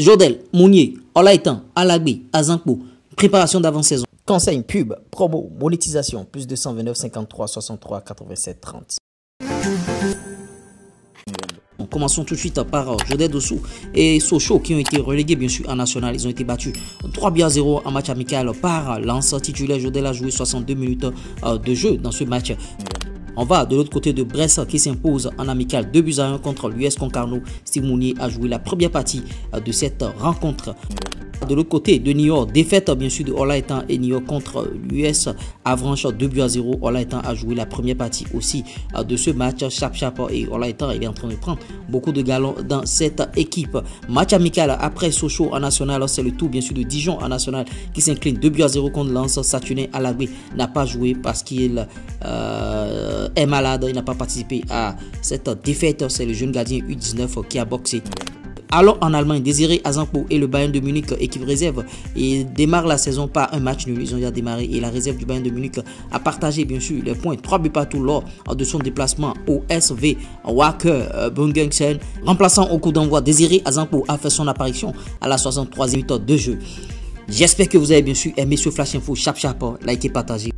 Jodel, Mounier, Olaïtan, Alagbe, Azankpo, préparation d'avant-saison. Conseil, pub, promo, monétisation, plus 229 53 63 87 30. Commençons tout de suite par Jodel Dossou et Sochaux qui ont été relégués bien sûr en national. Ils ont été battus 3 à 0 en match amical par Lance titulaire. Jodel a joué 62 minutes euh, de jeu dans ce match. On va de l'autre côté de Brest qui s'impose en amical 2 buts à 1 contre l'US Concarneau. Steve Mounier a joué la première partie de cette rencontre. De l'autre côté de New York, défaite bien sûr de Olaitan et New York contre l'US Avranche 2 buts à 0. Olaitan a joué la première partie aussi de ce match. Chap Chap et Olaitan il est en train de prendre beaucoup de galons dans cette équipe. Match amical après Sochaux en national, c'est le tour bien sûr de Dijon en national qui s'incline 2 buts à 0 contre Lens. Saturnin Alagbe n'a pas joué parce qu'il euh, est malade. Il n'a pas participé à cette défaite. C'est le jeune gardien U19 qui a boxé. Alors en Allemagne, Désiré Azanpo et le Bayern de Munich, équipe réserve, et démarre la saison par un match nul. Ils ont déjà démarré et la réserve du Bayern de Munich a partagé bien sûr les points 3 buts partout lors de son déplacement au SV Wacker euh, Bungensen. Remplaçant au coup d'envoi, Désiré Azanpo a fait son apparition à la 63e minute de jeu. J'espère que vous avez bien sûr aimé ce Flash Info. Chap chap, likez, partagez.